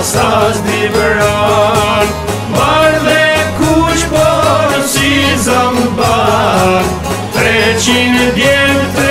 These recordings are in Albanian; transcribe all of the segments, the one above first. pasas një vëran Marë dhe kush po si zëmë Treqin Trecinë djemë të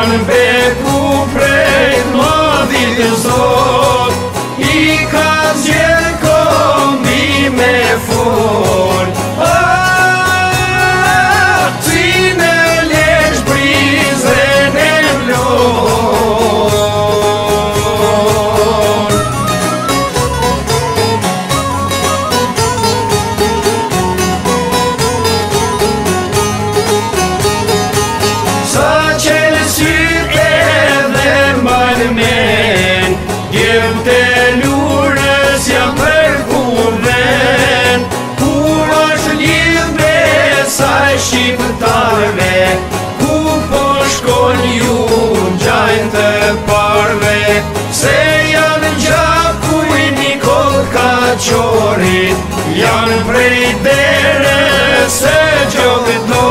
kanë beku prej të madhit e I ka zhjerë komi me fort janë prej dere se gjëllit do